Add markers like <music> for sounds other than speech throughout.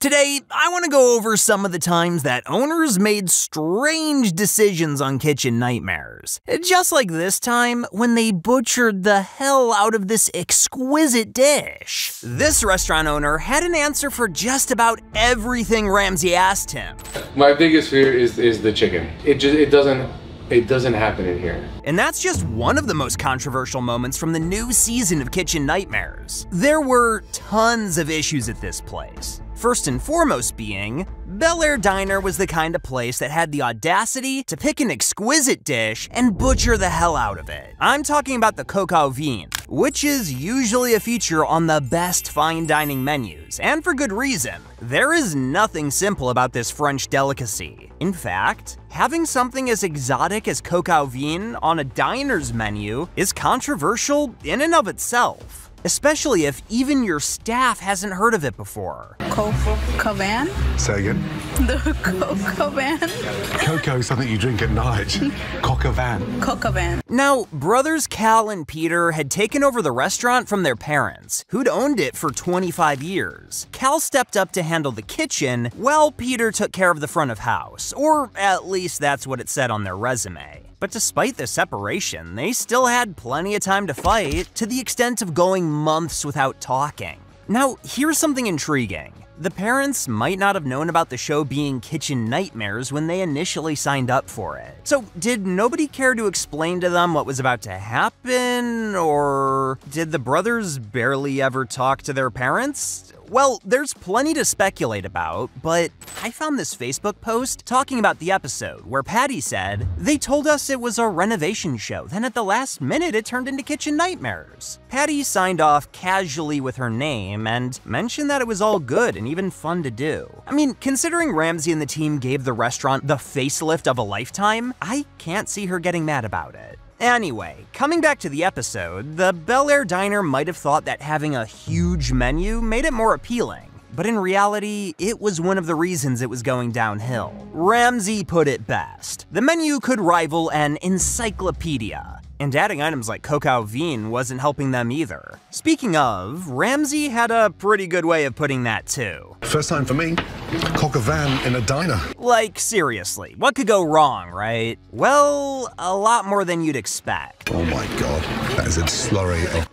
Today, I want to go over some of the times that owners made strange decisions on kitchen nightmares. Just like this time when they butchered the hell out of this exquisite dish. This restaurant owner had an answer for just about everything Ramsay asked him. My biggest fear is is the chicken. It just it doesn't it doesn't happen in here. And that's just one of the most controversial moments from the new season of Kitchen Nightmares. There were tons of issues at this place. First and foremost being, Bel Air Diner was the kind of place that had the audacity to pick an exquisite dish and butcher the hell out of it. I'm talking about the coq vin, which is usually a feature on the best fine dining menus, and for good reason. There is nothing simple about this French delicacy. In fact, having something as exotic as coq vin on a diner's menu is controversial in and of itself especially if even your staff hasn't heard of it before. Coco van? Say again? The coco van? Cocoa is something you drink at night. <laughs> Coca van. Coco van. Now, brothers Cal and Peter had taken over the restaurant from their parents, who'd owned it for 25 years. Cal stepped up to handle the kitchen, while Peter took care of the front of house, or at least that's what it said on their resume. But despite the separation, they still had plenty of time to fight, to the extent of going months without talking. Now, here's something intriguing. The parents might not have known about the show being Kitchen Nightmares when they initially signed up for it. So, did nobody care to explain to them what was about to happen? Or did the brothers barely ever talk to their parents? Well, there's plenty to speculate about, but I found this Facebook post talking about the episode where Patty said, They told us it was a renovation show, then at the last minute it turned into Kitchen Nightmares. Patty signed off casually with her name and mentioned that it was all good and even fun to do. I mean, considering Ramsay and the team gave the restaurant the facelift of a lifetime, I can't see her getting mad about it. Anyway, coming back to the episode, the Bel Air Diner might have thought that having a huge menu made it more appealing. But in reality, it was one of the reasons it was going downhill. Ramsay put it best. The menu could rival an encyclopedia. And adding items like coq au wasn't helping them either. Speaking of, Ramsay had a pretty good way of putting that too. First time for me. Coq au vin in a diner. Like, seriously, what could go wrong, right? Well, a lot more than you'd expect. Oh my god, that is a slurry of...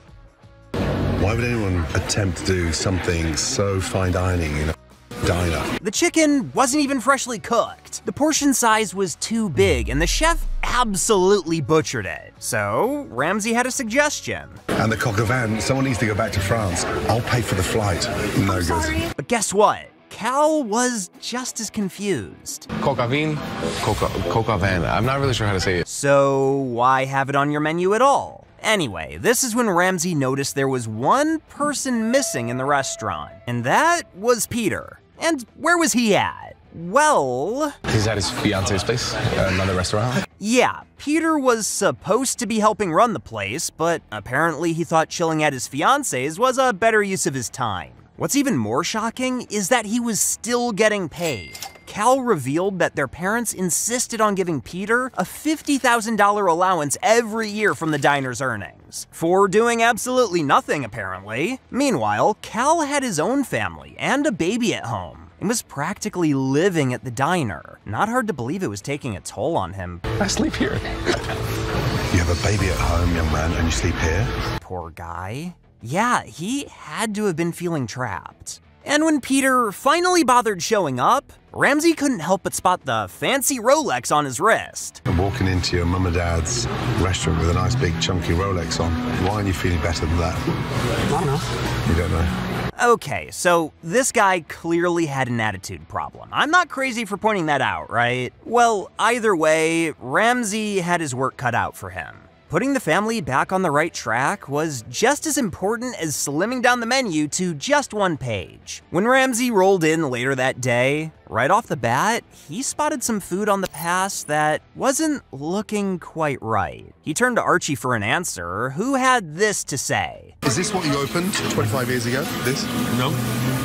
Why would anyone attempt to do something so fine dining you a diner? The chicken wasn't even freshly cooked. The portion size was too big, and the chef absolutely butchered it. So, Ramsay had a suggestion. And the coq au vin, someone needs to go back to France. I'll pay for the flight. No good. But guess what? Cal was just as confused. Coq au vin, coca coq au vin. I'm not really sure how to say it. So, why have it on your menu at all? Anyway, this is when Ramsay noticed there was one person missing in the restaurant, and that was Peter. And where was he at? Well, He's at his fiance's place, another restaurant. yeah, Peter was supposed to be helping run the place, but apparently he thought chilling at his fiance's was a better use of his time. What's even more shocking is that he was still getting paid. Cal revealed that their parents insisted on giving Peter a $50,000 allowance every year from the diner's earnings. For doing absolutely nothing, apparently. Meanwhile, Cal had his own family and a baby at home and was practically living at the diner. Not hard to believe it was taking a toll on him. I sleep here. You have a baby at home, young man, and you sleep here? Poor guy. Yeah, he had to have been feeling trapped. And when Peter finally bothered showing up, Ramsay couldn't help but spot the fancy Rolex on his wrist. And walking into your mum and dad's restaurant with a nice big chunky Rolex on, why aren't you feeling better than that? I don't know. You don't know. Okay, so this guy clearly had an attitude problem. I'm not crazy for pointing that out, right? Well, either way, Ramsay had his work cut out for him. Putting the family back on the right track was just as important as slimming down the menu to just one page. When Ramsay rolled in later that day, right off the bat, he spotted some food on the pass that wasn't looking quite right. He turned to Archie for an answer, who had this to say. Is this what you opened 25 years ago? This? No.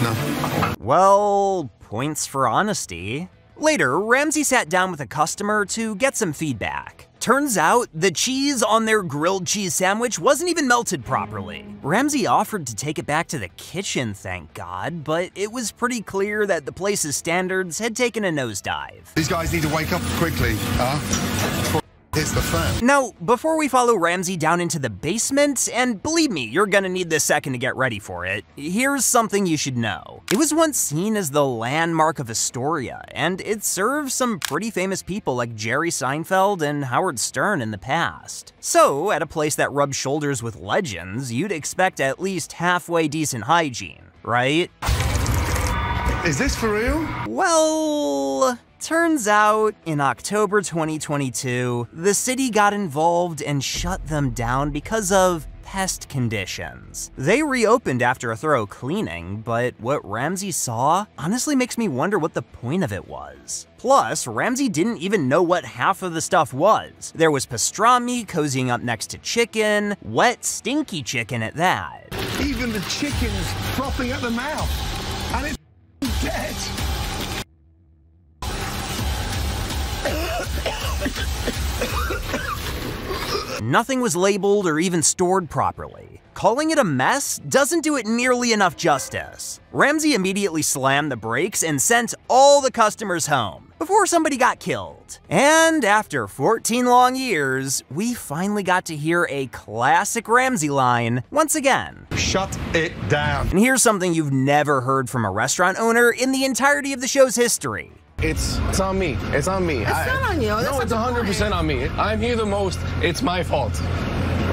No. Well, points for honesty. Later, Ramsay sat down with a customer to get some feedback. Turns out, the cheese on their grilled cheese sandwich wasn't even melted properly. Ramsay offered to take it back to the kitchen, thank God, but it was pretty clear that the place's standards had taken a nosedive. These guys need to wake up quickly, huh? Hits the. Now, before we follow Ramsay down into the basement, and believe me, you're gonna need this second to get ready for it, here's something you should know. It was once seen as the landmark of Astoria, and it served some pretty famous people like Jerry Seinfeld and Howard Stern in the past. So, at a place that rubs shoulders with legends, you'd expect at least halfway decent hygiene, right? Is this for real? Well, turns out in October 2022, the city got involved and shut them down because of pest conditions. They reopened after a thorough cleaning, but what Ramsay saw honestly makes me wonder what the point of it was. Plus, Ramsay didn't even know what half of the stuff was. There was pastrami cozying up next to chicken, wet, stinky chicken at that. Even the chicken's frothing at the mouth. And it's <laughs> dead. Nothing was labeled or even stored properly. Calling it a mess doesn't do it nearly enough justice. Ramsay immediately slammed the brakes and sent all the customers home before somebody got killed. And after 14 long years, we finally got to hear a classic Ramsay line once again. Shut it down. And here's something you've never heard from a restaurant owner in the entirety of the show's history. It's it's on me. It's on me. It's not on you. That's no, it's the 100 percent on me. I'm here the most. It's my fault.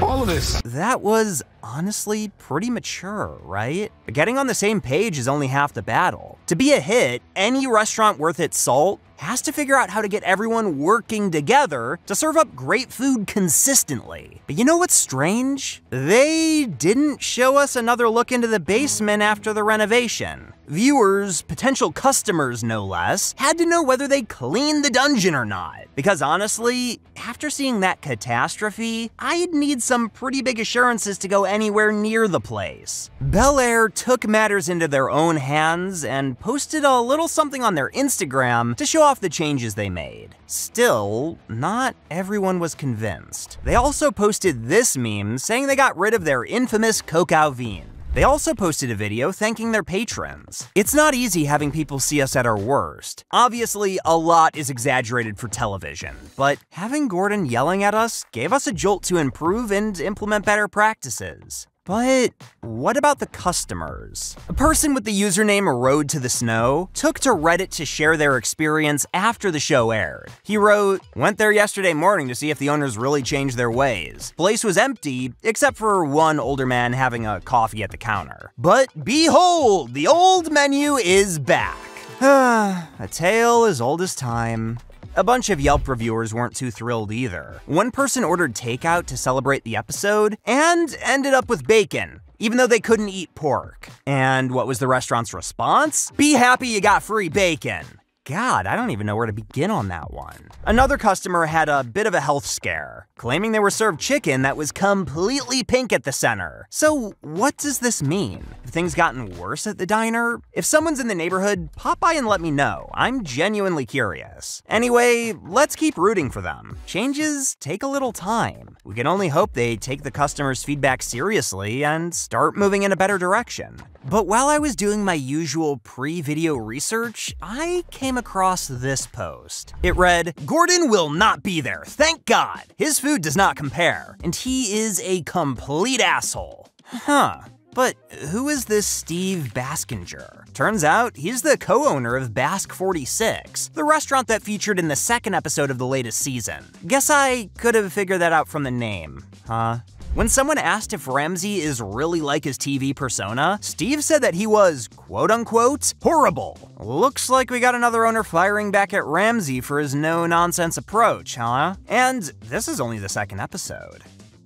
All of this. That was honestly pretty mature, right? But getting on the same page is only half the battle. To be a hit, any restaurant worth its salt has to figure out how to get everyone working together to serve up great food consistently. But you know what's strange? They didn't show us another look into the basement after the renovation. Viewers, potential customers no less, had to know whether they cleaned the dungeon or not. Because honestly, after seeing that catastrophe, I'd need some pretty big assurances to go anywhere near the place. Bel Air took matters into their own hands and posted a little something on their Instagram to show off the changes they made. Still, not everyone was convinced. They also posted this meme saying they got rid of their infamous Coq Vin. They also posted a video thanking their patrons. It's not easy having people see us at our worst. Obviously, a lot is exaggerated for television, but having Gordon yelling at us gave us a jolt to improve and implement better practices. But what about the customers? A person with the username Road to the Snow took to Reddit to share their experience after the show aired. He wrote, Went there yesterday morning to see if the owners really changed their ways. Place was empty, except for one older man having a coffee at the counter. But behold, the old menu is back. <sighs> a tale as old as time. A bunch of Yelp reviewers weren't too thrilled either. One person ordered takeout to celebrate the episode and ended up with bacon, even though they couldn't eat pork. And what was the restaurant's response? Be happy you got free bacon. God, I don't even know where to begin on that one. Another customer had a bit of a health scare, claiming they were served chicken that was completely pink at the center. So, what does this mean? Have things gotten worse at the diner? If someone's in the neighborhood, pop by and let me know. I'm genuinely curious. Anyway, let's keep rooting for them. Changes take a little time. We can only hope they take the customer's feedback seriously and start moving in a better direction. But while I was doing my usual pre-video research, I came across this post. It read, Gordon will not be there, thank God. His food does not compare, and he is a complete asshole. Huh. But who is this Steve Baskinger? Turns out he's the co owner of Bask 46, the restaurant that featured in the second episode of the latest season. Guess I could have figured that out from the name, huh? When someone asked if Ramsay is really like his TV persona, Steve said that he was, quote unquote, horrible. Looks like we got another owner firing back at Ramsay for his no nonsense approach, huh? And this is only the second episode.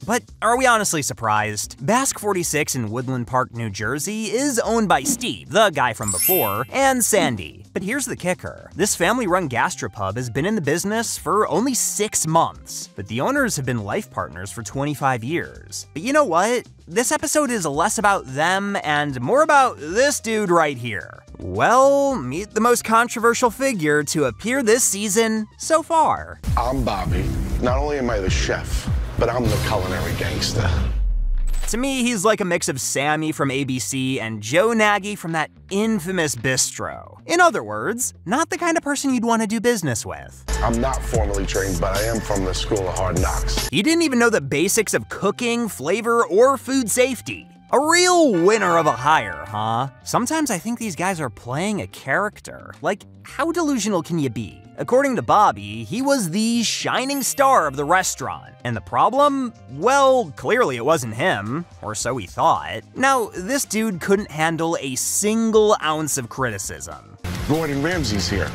But are we honestly surprised? Bask 46 in Woodland Park, New Jersey is owned by Steve, the guy from before, and Sandy. But here's the kicker. This family-run gastropub has been in the business for only six months, but the owners have been life partners for 25 years. But you know what? This episode is less about them and more about this dude right here. Well, meet the most controversial figure to appear this season so far. I'm Bobby. Not only am I the chef, but I'm the culinary gangster. To me, he's like a mix of Samy from ABC and Joe Nagy from that infamous bistro. In other words, not the kind of person you'd want to do business with. I'm not formally trained, but I am from the school of hard knocks. He didn't even know the basics of cooking, flavor, or food safety. A real winner of a hire, huh? Sometimes I think these guys are playing a character. Like, how delusional can you be? According to Bobby, he was the shining star of the restaurant. And the problem? Well, clearly it wasn't him, or so he thought. Now, this dude couldn't handle a single ounce of criticism. Gordon Ramsay's here.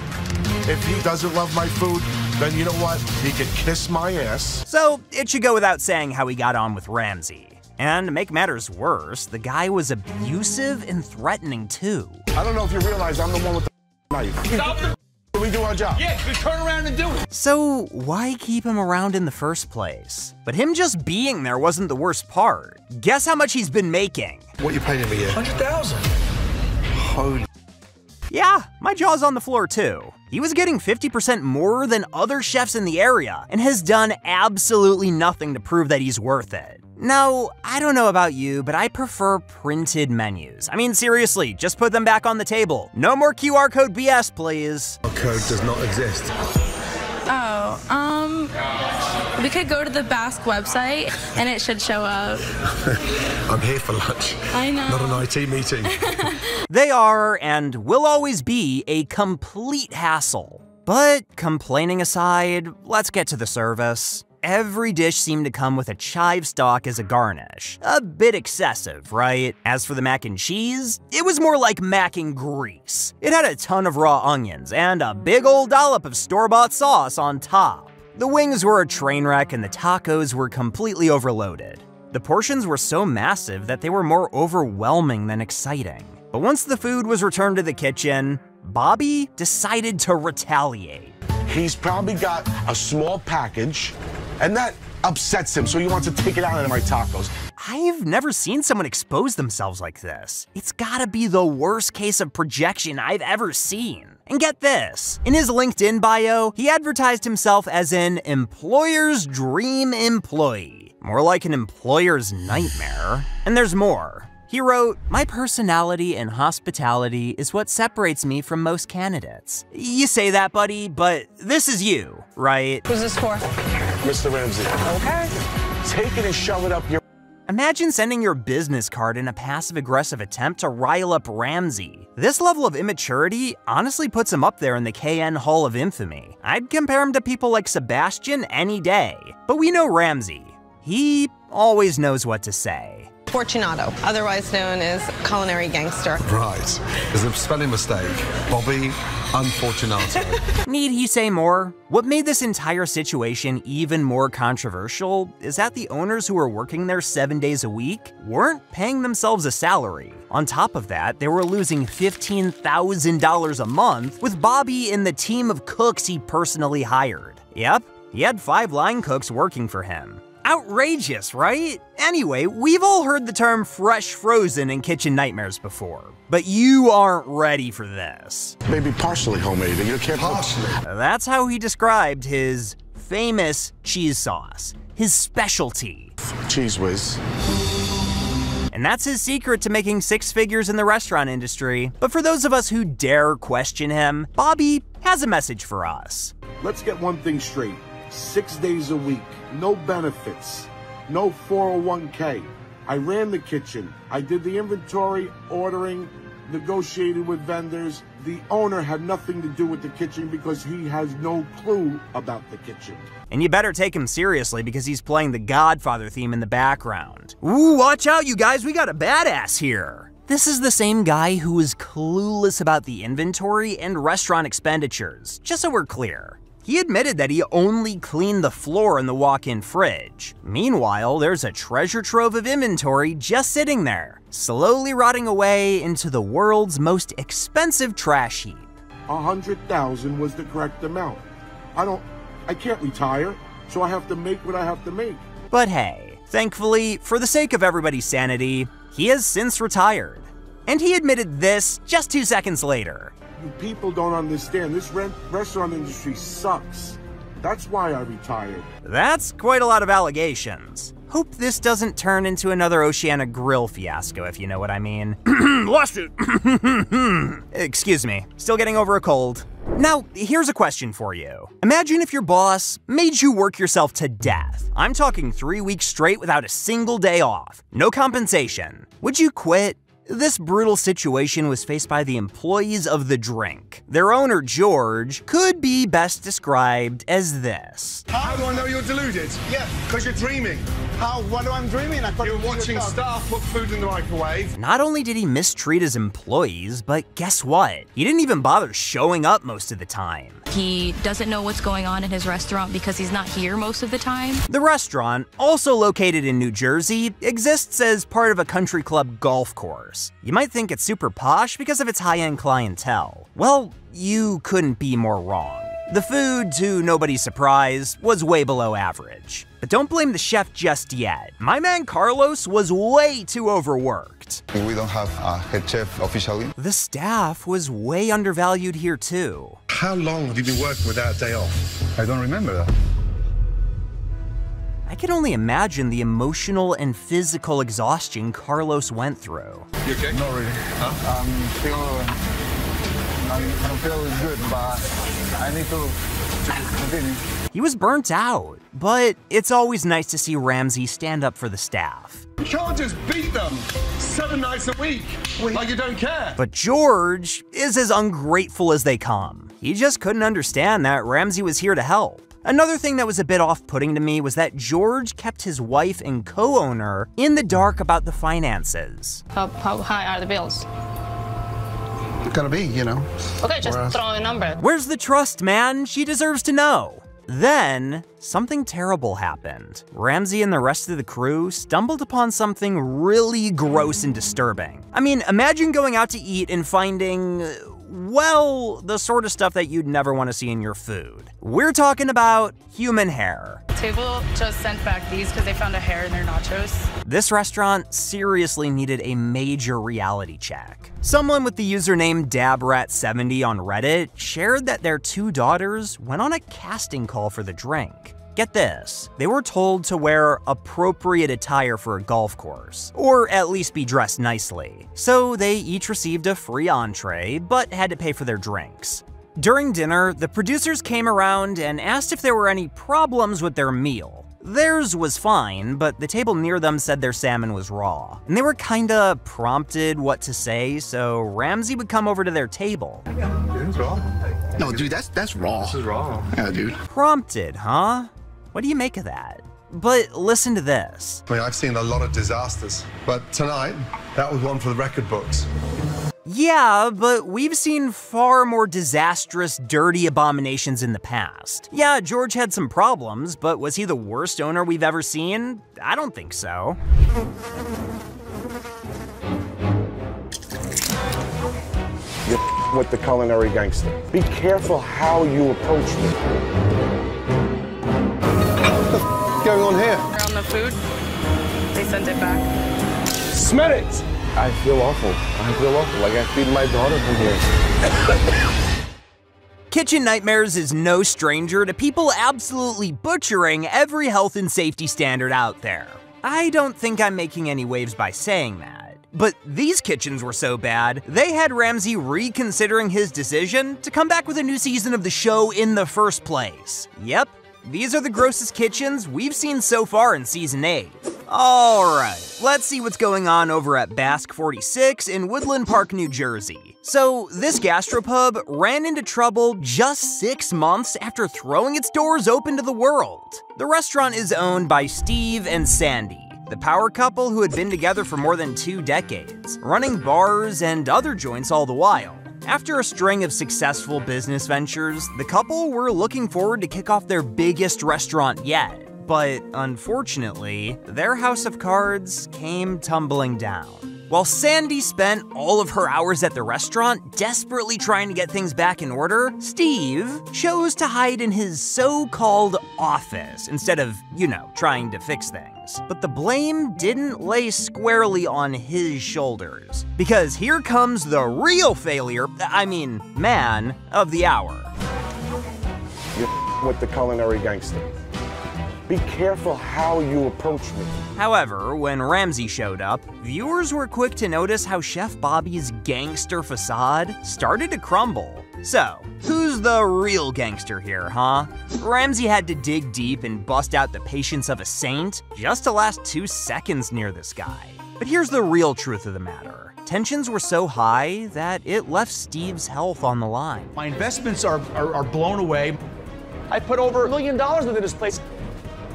If he doesn't love my food, then you know what? He can kiss my ass. So, it should go without saying how he got on with Ramsay. And to make matters worse, the guy was abusive and threatening too. I don't know if you realize I'm the one with the knife. Stop the We do our job. Yeah, just turn around and do it. So, why keep him around in the first place? But him just being there wasn't the worst part. Guess how much he's been making? What you paying me here? 100,000. Holy. Yeah, my jaw's on the floor too. He was getting 50% more than other chefs in the area and has done absolutely nothing to prove that he's worth it. Now, I don't know about you, but I prefer printed menus. I mean, seriously, just put them back on the table. No more QR code BS, please. QR code does not exist. Oh, um, we could go to the Bask website and it should show up. <laughs> I'm here for lunch, I know. not an IT meeting. <laughs> They are and will always be a complete hassle. But complaining aside, let's get to the service. Every dish seemed to come with a chive stock as a garnish. A bit excessive, right? As for the mac and cheese, it was more like mac and grease. It had a ton of raw onions and a big old dollop of store-bought sauce on top. The wings were a train wreck and the tacos were completely overloaded. The portions were so massive that they were more overwhelming than exciting. But once the food was returned to the kitchen, Bobby decided to retaliate. He's probably got a small package, and that upsets him, so he wants to take it out into my tacos. I've never seen someone expose themselves like this. It's gotta be the worst case of projection I've ever seen. And get this in his LinkedIn bio, he advertised himself as an employer's dream employee, more like an employer's nightmare. And there's more. He wrote, My personality and hospitality is what separates me from most candidates. You say that, buddy, but this is you, right? Who's this for? Mr. Ramsay. Okay. Take it and shove it up your. Imagine sending your business card in a passive aggressive attempt to rile up Ramsay. This level of immaturity honestly puts him up there in the KN Hall of Infamy. I'd compare him to people like Sebastian any day. But we know Ramsay. He always knows what to say. Fortunato, otherwise known as culinary gangster. Right. There's a spelling mistake. Bobby Unfortunato. <laughs> Need he say more? What made this entire situation even more controversial is that the owners who were working there seven days a week weren't paying themselves a salary. On top of that, they were losing $15,000 a month with Bobby and the team of cooks he personally hired. Yep, he had five line cooks working for him. Outrageous, right? Anyway, we've all heard the term fresh frozen in kitchen nightmares before, but you aren't ready for this. Maybe partially homemade. You can't partially. That's how he described his famous cheese sauce, his specialty. Cheez Whiz. And that's his secret to making six figures in the restaurant industry. But for those of us who dare question him, Bobby has a message for us. Let's get one thing straight. Six days a week, no benefits, no 401k. I ran the kitchen. I did the inventory, ordering, negotiated with vendors. The owner had nothing to do with the kitchen because he has no clue about the kitchen. And you better take him seriously because he's playing the Godfather theme in the background. Ooh, watch out, you guys, we got a badass here. This is the same guy who was clueless about the inventory and restaurant expenditures, just so we're clear. He admitted that he only cleaned the floor in the walk in fridge. Meanwhile, there's a treasure trove of inventory just sitting there, slowly rotting away into the world's most expensive trash heap. A hundred thousand was the correct amount. I don't, I can't retire, so I have to make what I have to make. But hey, thankfully, for the sake of everybody's sanity, he has since retired. And he admitted this just two seconds later. You people don't understand. This rent, restaurant industry sucks. That's why I retired. That's quite a lot of allegations. Hope this doesn't turn into another Oceana Grill fiasco, if you know what I mean. <clears throat> Lost it! <clears throat> Excuse me, still getting over a cold. Now, here's a question for you. Imagine if your boss made you work yourself to death. I'm talking three weeks straight without a single day off. No compensation. Would you quit? This brutal situation was faced by the employees of the drink. Their owner, George, could be best described as this. How do I know you're deluded? Yeah. Because you're dreaming. How? What do I'm dreaming? according You're watching job? staff put food in the microwave. Not only did he mistreat his employees, but guess what? He didn't even bother showing up most of the time. He doesn't know what's going on in his restaurant because he's not here most of the time. The restaurant, also located in New Jersey, exists as part of a country club golf course. You might think it's super posh because of its high end clientele. Well, you couldn't be more wrong. The food, to nobody's surprise, was way below average. But don't blame the chef just yet. My man Carlos was way too overworked. We don't have a head chef officially. The staff was way undervalued here too. How long have you been working without a day off? I don't remember that. I can only imagine the emotional and physical exhaustion Carlos went through. You okay? Not really. I'm still. I I don't feel good, but I need to, to continue. He was burnt out, but it's always nice to see Ramsay stand up for the staff. You can't just beat them seven nights a week like you don't care. But George is as ungrateful as they come. He just couldn't understand that Ramsay was here to help. Another thing that was a bit off putting to me was that George kept his wife and co owner in the dark about the finances. How, how high are the bills? It's gonna be, you know. Okay, just throw a number. Where's the trust, man? She deserves to know. Then, something terrible happened. Ramsay and the rest of the crew stumbled upon something really gross and disturbing. I mean, imagine going out to eat and finding, uh, well, the sort of stuff that you'd never want to see in your food. We're talking about human hair. Table just sent back these because they found a hair in their nachos. This restaurant seriously needed a major reality check. Someone with the username Dabrat70 on Reddit shared that their two daughters went on a casting call for the drink. Get this, they were told to wear appropriate attire for a golf course, or at least be dressed nicely. So they each received a free entree, but had to pay for their drinks. During dinner, the producers came around and asked if there were any problems with their meal. Theirs was fine, but the table near them said their salmon was raw. And they were kinda prompted what to say, so Ramsay would come over to their table. No, dude, that's that's raw. This is raw. Yeah, dude. Prompted, huh? What do you make of that? But listen to this. I mean, I've seen a lot of disasters, but tonight, that was one for the record books. Yeah, but we've seen far more disastrous, dirty abominations in the past. Yeah, George had some problems, but was he the worst owner we've ever seen? I don't think so. You're <laughs> with the culinary gangster. Be careful how you approach me. What's going on here? On the food, they sent it back. Smell it! I feel awful. I feel awful. Like I feed my daughter from here. <coughs> Kitchen Nightmares is no stranger to people absolutely butchering every health and safety standard out there. I don't think I'm making any waves by saying that. But these kitchens were so bad, they had Ramsay reconsidering his decision to come back with a new season of the show in the first place. Yep, these are the grossest kitchens we've seen so far in season 8. Alright, let's see what's going on over at Bask 46 in Woodland Park, New Jersey. So, this gastropub ran into trouble just six months after throwing its doors open to the world. The restaurant is owned by Steve and Sandy, the power couple who had been together for more than two decades, running bars and other joints all the while. After a string of successful business ventures, the couple were looking forward to kick off their biggest restaurant yet. But unfortunately, their house of cards came tumbling down. While Sandy spent all of her hours at the restaurant desperately trying to get things back in order, Steve chose to hide in his so called office instead of, you know, trying to fix things. But the blame didn't lay squarely on his shoulders. Because here comes the real failure, I mean, man, of the hour. You're with the culinary gangster. Be careful how you approach me. However, when Ramsay showed up, viewers were quick to notice how Chef Bobby's gangster facade started to crumble. So, who's the real gangster here, huh? Ramsay had to dig deep and bust out the patience of a saint just to last two seconds near this guy. But here's the real truth of the matter. Tensions were so high that it left Steve's health on the line. My investments are, are, are blown away. I put over a million dollars into this place.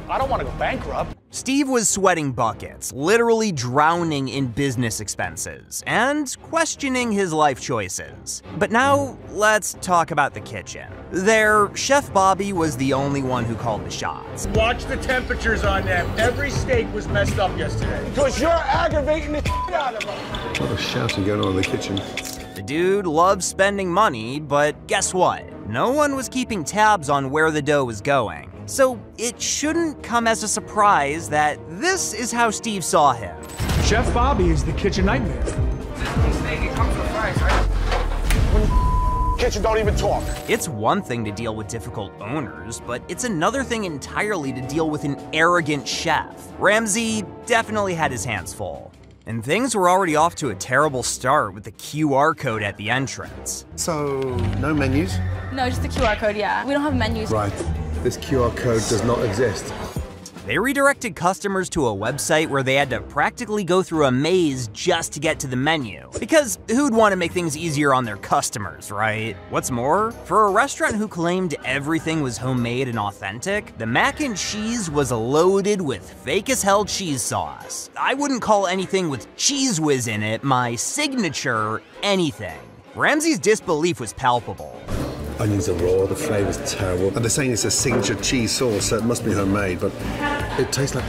I don't want to go bankrupt. Steve was sweating buckets, literally drowning in business expenses, and questioning his life choices. But now, let's talk about the kitchen. There, Chef Bobby was the only one who called the shots. Watch the temperatures on them. Every steak was messed up yesterday. Because you're aggravating the shit out of us. A lot of shouting going on in the kitchen. The dude loves spending money, but guess what? No one was keeping tabs on where the dough was going. So it shouldn't come as a surprise that this is how Steve saw him. Chef Bobby is the kitchen nightmare. Kitchen don't even talk. It's one thing to deal with difficult owners, but it's another thing entirely to deal with an arrogant chef. Ramsay definitely had his hands full. And things were already off to a terrible start with the QR code at the entrance. So, no menus? No, just the QR code, yeah. We don't have menus. Right. This QR code does not exist. They redirected customers to a website where they had to practically go through a maze just to get to the menu. Because who'd want to make things easier on their customers, right? What's more, for a restaurant who claimed everything was homemade and authentic, the mac and cheese was loaded with fake as hell cheese sauce. I wouldn't call anything with Cheez Whiz in it my signature anything. Ramsay's disbelief was palpable. Onions are raw, the flavor's terrible. And they're saying it's a signature cheese sauce, so it must be homemade, but it tastes like.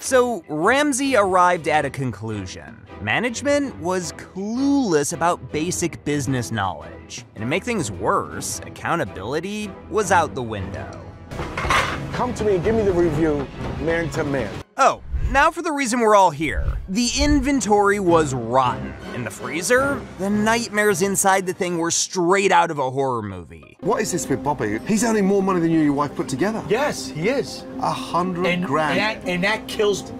So Ramsay arrived at a conclusion. Management was clueless about basic business knowledge. And to make things worse, accountability was out the window. Come to me and give me the review man to man. Oh, now for the reason we're all here. The inventory was rotten. In the freezer, the nightmares inside the thing were straight out of a horror movie. What is this with Bobby? He's earning more money than you and your wife put together. Yes, he is. A hundred And, grand. and, that, and that kills.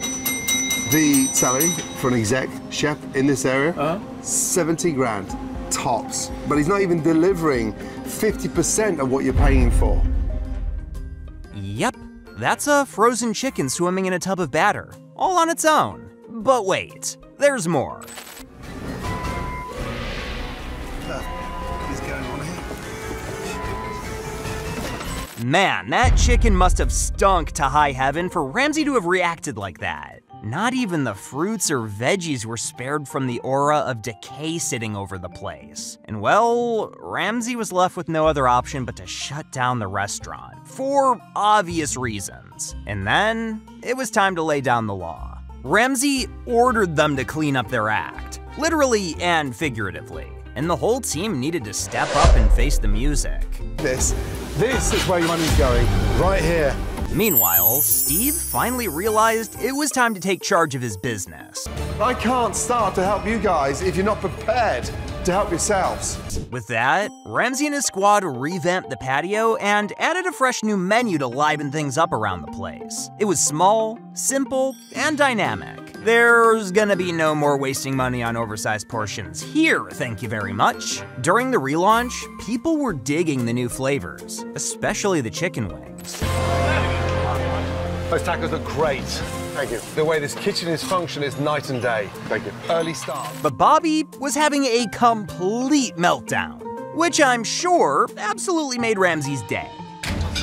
The salary for an exec chef in this area, Uh-huh. 70 grand, tops. But he's not even delivering 50% of what you're paying for. That's a frozen chicken swimming in a tub of batter, all on its own. But wait, there's more. Man, that chicken must have stunk to high heaven for Ramsay to have reacted like that. Not even the fruits or veggies were spared from the aura of decay sitting over the place. And well, Ramsay was left with no other option but to shut down the restaurant, for obvious reasons. And then, it was time to lay down the law. Ramsay ordered them to clean up their act, literally and figuratively. And the whole team needed to step up and face the music. This, this is where your money's going, right here. Meanwhile, Steve finally realized it was time to take charge of his business. I can't start to help you guys if you're not prepared to help yourselves. With that, Ramsay and his squad revamped the patio and added a fresh new menu to liven things up around the place. It was small, simple, and dynamic. There's gonna be no more wasting money on oversized portions here, thank you very much. During the relaunch, people were digging the new flavors, especially the chicken wings. Those tacos look great. Thank you. The way this kitchen is functioning is night and day. Thank you. Early start. But Bobby was having a complete meltdown, which I'm sure absolutely made Ramsay's day.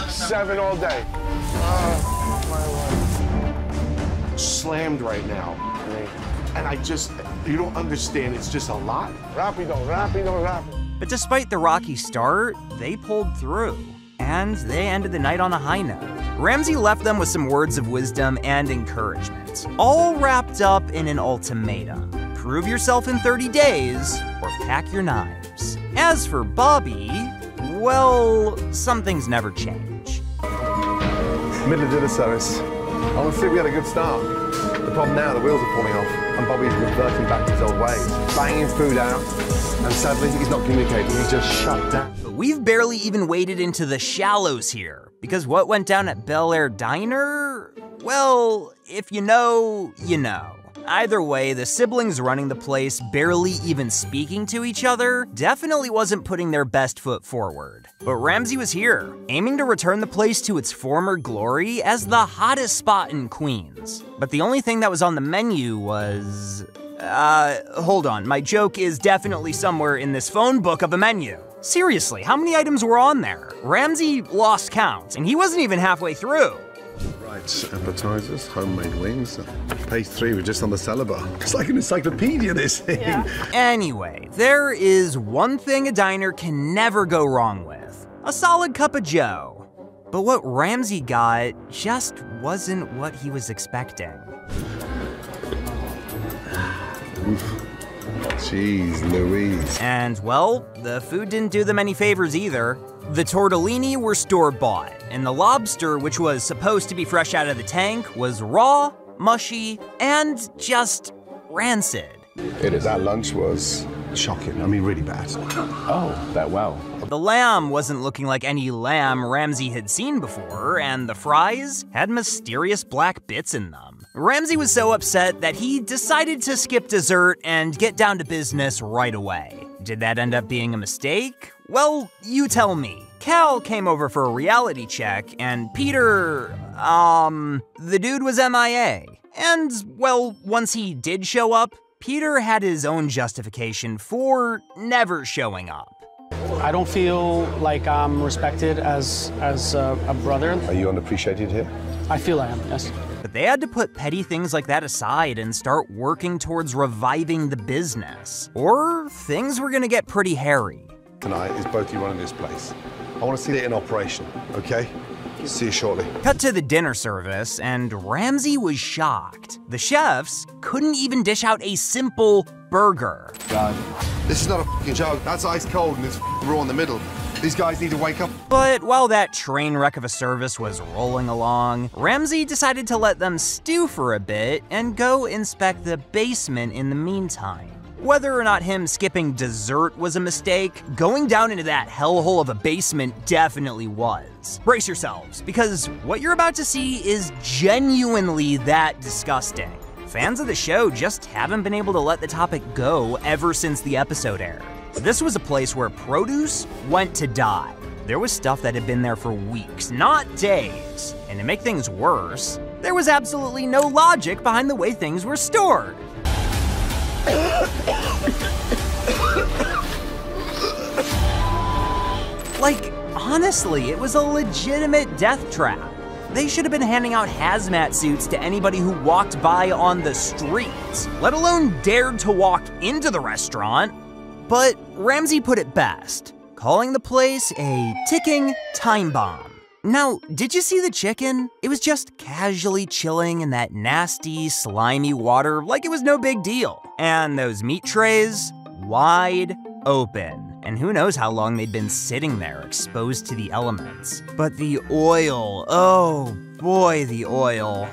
Seven all day. Oh, my life. Slammed right now. And I just, you don't understand, it's just a lot. Rapido, rapido, rapido. But despite the rocky start, they pulled through. And they ended the night on a high note. Ramsay left them with some words of wisdom and encouragement, all wrapped up in an ultimatum prove yourself in 30 days or pack your knives. As for Bobby, well, some things never change. Middle of dinner service. Honestly, we had a good start. The problem now, the wheels are falling off, and Bobby's reverting back to his old ways, banging food out, and sadly, he's not communicating. He's just shut down. But we've barely even waded into the shallows here, because what went down at Bel Air Diner? Well, if you know, you know. Either way, the siblings running the place, barely even speaking to each other, definitely wasn't putting their best foot forward. But Ramsay was here, aiming to return the place to its former glory as the hottest spot in Queens. But the only thing that was on the menu was. Uh, hold on, my joke is definitely somewhere in this phone book of a menu. Seriously, how many items were on there? Ramsay lost count, and he wasn't even halfway through. Right, appetizers, homemade wings. Page three, we're just on the cellar bar. It's like an encyclopedia, this thing. Anyway, there is one thing a diner can never go wrong with a solid cup of joe. But what Ramsay got just wasn't what he was expecting. Jeez Louise. And well, the food didn't do them any favors either. The tortellini were store bought, and the lobster, which was supposed to be fresh out of the tank, was raw, mushy, and just rancid. It is. That lunch was shocking. I mean, really bad. Oh, that wow. The lamb wasn't looking like any lamb Ramsay had seen before, and the fries had mysterious black bits in them. Ramsay was so upset that he decided to skip dessert and get down to business right away. Did that end up being a mistake? Well, you tell me. Cal came over for a reality check, and Peter, um, the dude was MIA. And, well, once he did show up, Peter had his own justification for never showing up. I don't feel like I'm respected as as a, a brother. Are you unappreciated here? I feel I am. Yes. But they had to put petty things like that aside and start working towards reviving the business. Or things were gonna get pretty hairy. Tonight is both you running this place. I want to see it in operation, okay? See you shortly. Cut to the dinner service, and Ramsay was shocked. The chefs couldn't even dish out a simple burger. God. This is not a fucking joke. That's ice cold and it's raw in the middle. These guys need to wake up. But while that train wreck of a service was rolling along, Ramsay decided to let them stew for a bit and go inspect the basement in the meantime. Whether or not him skipping dessert was a mistake, going down into that hellhole of a basement definitely was. Brace yourselves, because what you're about to see is genuinely that disgusting. Fans of the show just haven't been able to let the topic go ever since the episode aired. This was a place where produce went to die. There was stuff that had been there for weeks, not days. And to make things worse, there was absolutely no logic behind the way things were stored. <coughs> Like, honestly, it was a legitimate death trap. They should have been handing out hazmat suits to anybody who walked by on the streets, let alone dared to walk into the restaurant. But Ramsay put it best, calling the place a ticking time bomb. Now, did you see the chicken? It was just casually chilling in that nasty, slimy water like it was no big deal. And those meat trays, wide open. And who knows how long they'd been sitting there, exposed to the elements. But the oil, oh boy, the oil.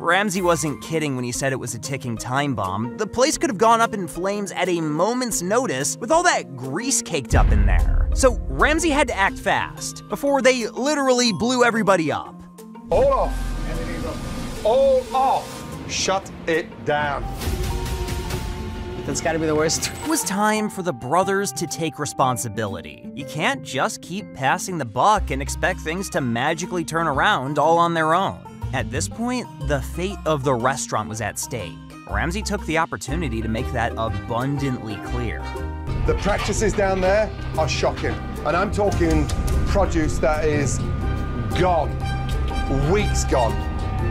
Ramsay wasn't kidding when he said it was a ticking time bomb. The place could have gone up in flames at a moment's notice with all that grease caked up in there. So Ramsay had to act fast before they literally blew everybody up. All off. All off. Shut it down. That's got to be the worst. It was time for the brothers to take responsibility. You can't just keep passing the buck and expect things to magically turn around all on their own. At this point, the fate of the restaurant was at stake. Ramsay took the opportunity to make that abundantly clear. The practices down there are shocking. And I'm talking produce that is gone. Weeks gone.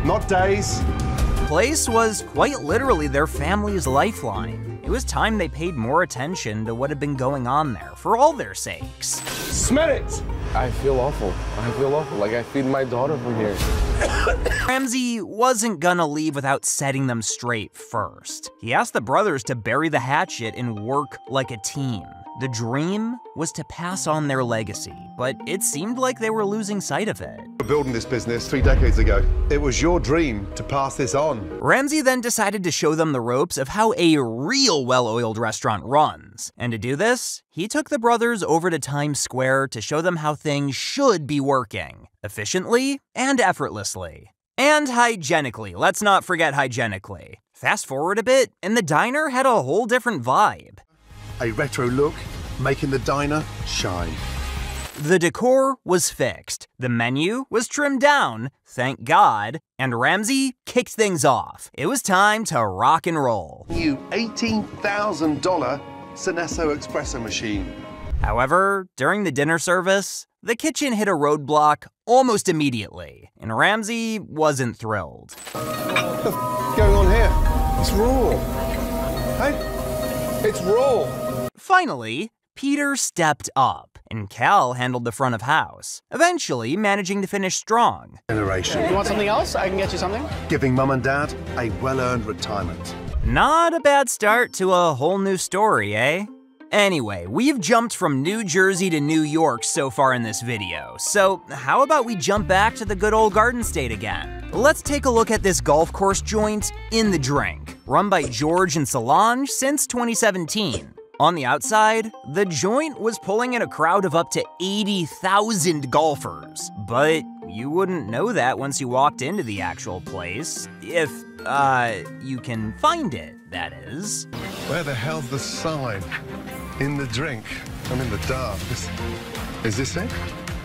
Not days. The place was quite literally their family's lifeline. It It was time they paid more attention to what had been going on there for all their sakes. Smell it! I feel awful. I feel awful. Like I feed my daughter from here. Ramsay wasn't gonna leave without setting them straight first. He asked the brothers to bury the hatchet and work like a team. The dream was to pass on their legacy, but it seemed like they were losing sight of it. We're building this business three decades ago. It was your dream to pass this on. Ramsay then decided to show them the ropes of how a real well oiled restaurant runs. And to do this, he took the brothers over to Times Square to show them how things should be working efficiently and effortlessly. And hygienically, let's not forget hygienically. Fast forward a bit, and the diner had a whole different vibe. A retro look, making the diner shine. The decor was fixed, the menu was trimmed down, thank God, and Ramsay kicked things off. It was time to rock and roll. New $18,000 Synesso espresso machine. However, during the dinner service, the kitchen hit a roadblock almost immediately, and Ramsay wasn't thrilled. What's going on here? It's raw. Hey, it's raw. Finally, Peter stepped up, and Cal handled the front of house, eventually managing to finish strong. Generation. You want something else? I can get you something. Giving mum and dad a well-earned retirement. Not a bad start to a whole new story, eh? Anyway, we've jumped from New Jersey to New York so far in this video, so how about we jump back to the good old Garden State again? Let's take a look at this golf course joint in the drink, run by George and Solange since 2017. On the outside, the joint was pulling in a crowd of up to 80,000 golfers, but you wouldn't know that once you walked into the actual place, if, uh, you can find it, that is. Where the hell's the sign? In the drink. I'm in the dark. Is, is this it?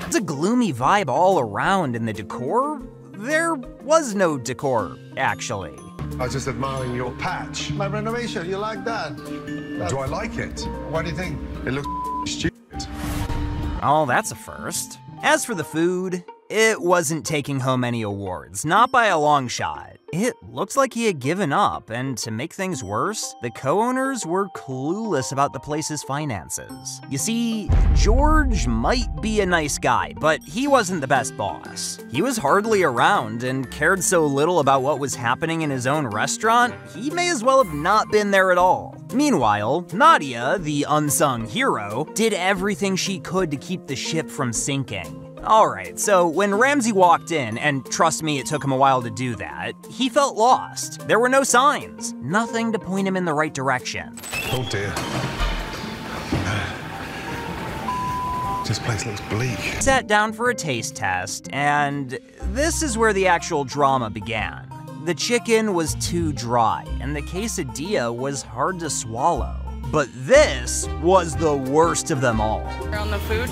It's a gloomy vibe all around, in the decor? There was no decor, actually. I was just admiring your patch. My renovation, you like that? Do I like it? What do you think? It looks stupid. Oh, that's a first. As for the food, it wasn't taking home any awards, not by a long shot. It looked like he had given up, and to make things worse, the co owners were clueless about the place's finances. You see, George might be a nice guy, but he wasn't the best boss. He was hardly around and cared so little about what was happening in his own restaurant, he may as well have not been there at all. Meanwhile, Nadia, the unsung hero, did everything she could to keep the ship from sinking. Alright, so when Ramsay walked in, and trust me, it took him a while to do that, he felt lost. There were no signs, nothing to point him in the right direction. Oh dear. This place looks bleak. Sat down for a taste test, and this is where the actual drama began. The chicken was too dry, and the quesadilla was hard to swallow. But this was the worst of them all. On the food,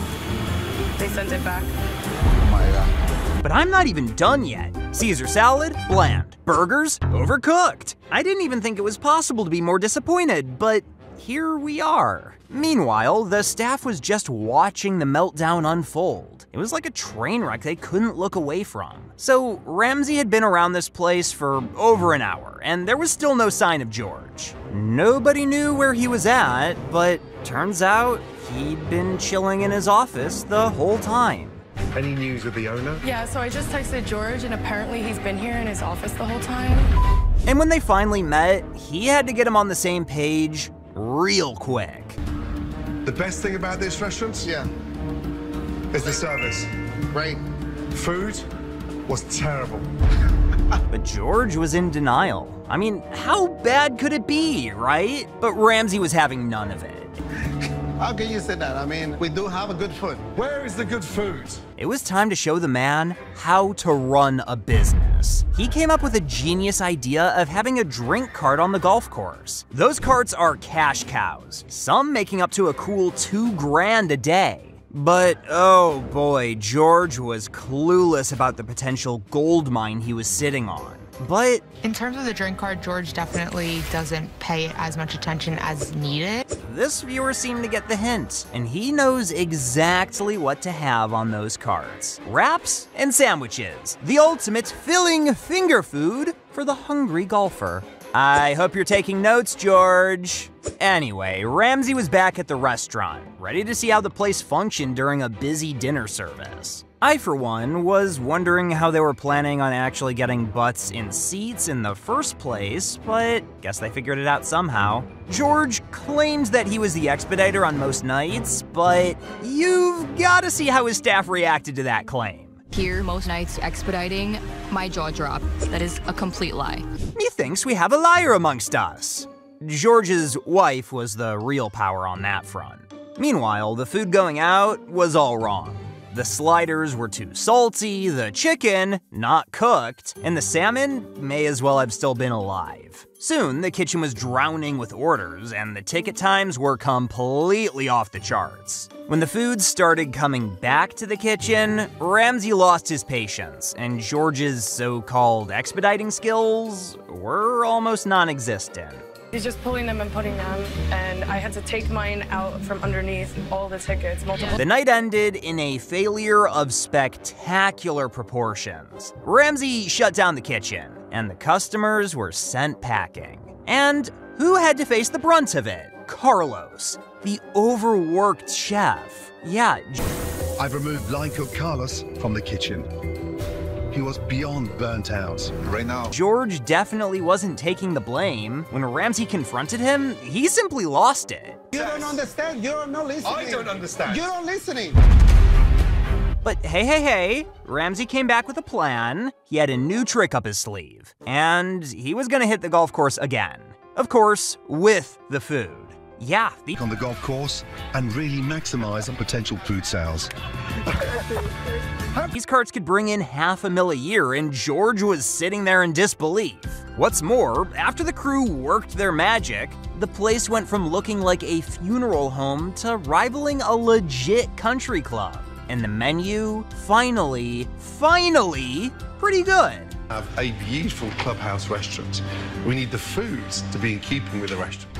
they sent it back. Oh my god. But I'm not even done yet. Caesar salad, bland. Burgers, overcooked. I didn't even think it was possible to be more disappointed, but here we are. Meanwhile, the staff was just watching the meltdown unfold. It was like a train wreck they couldn't look away from. So, Ramsay had been around this place for over an hour, and there was still no sign of George. Nobody knew where he was at, but turns out he'd been chilling in his office the whole time. Any news of the owner? Yeah, so I just texted George, and apparently he's been here in his office the whole time. And when they finally met, he had to get him on the same page real quick. The best thing about this restaurant Yeah, is the service. great. Food was terrible. But George was in denial. I mean, how bad could it be, right? But Ramsay was having none of it. How can you say that? I mean, we do have a good food. Where is the good food? It was time to show the man how to run a business. He came up with a genius idea of having a drink cart on the golf course. Those carts are cash cows, some making up to a cool two grand a day. But oh boy, George was clueless about the potential gold mine he was sitting on. But In terms of the drink card, George definitely doesn't pay as much attention as needed. this viewer seemed to get the hint, and he knows exactly what to have on those cards wraps and sandwiches. The ultimate filling finger food for the hungry golfer. I hope you're taking notes, George. Anyway, Ramsay was back at the restaurant, ready to see how the place functioned during a busy dinner service. I, for one, was wondering how they were planning on actually getting butts in seats in the first place, but guess they figured it out somehow. George claimed that he was the expediter on most nights, but you've gotta see how his staff reacted to that claim. Here, most nights expediting, my jaw dropped. That is a complete lie. Methinks we have a liar amongst us. George's wife was the real power on that front. Meanwhile, the food going out was all wrong. The sliders were too salty, the chicken not cooked, and the salmon may as well have still been alive. Soon, the kitchen was drowning with orders, and the ticket times were completely off the charts. When the food started coming back to the kitchen, Ramsay lost his patience, and George's so called expediting skills were almost non existent. He's just pulling them and putting them, and I had to take mine out from underneath all the tickets, multiple. The night ended in a failure of spectacular proportions. Ramsay shut down the kitchen, and the customers were sent packing. And who had to face the brunt of it? Carlos, the overworked chef. Yeah. I've removed line cook Carlos from the kitchen. He was beyond burnt out. Right now, George definitely wasn't taking the blame. When Ramsay confronted him, he simply lost it. You don't understand. You're not listening. I don't understand. You're not listening. But hey, hey, hey, Ramsay came back with a plan. He had a new trick up his sleeve, and he was gonna hit the golf course again. Of course, with the food. Yeah, the on the golf course and really maximize on potential food sales. These carts could bring in half a mil a year, and George was sitting there in disbelief. What's more, after the crew worked their magic, the place went from looking like a funeral home to rivaling a legit country club. And the menu, finally, finally, pretty good. Have a beautiful clubhouse restaurant. We need the foods to be in keeping with the restaurant.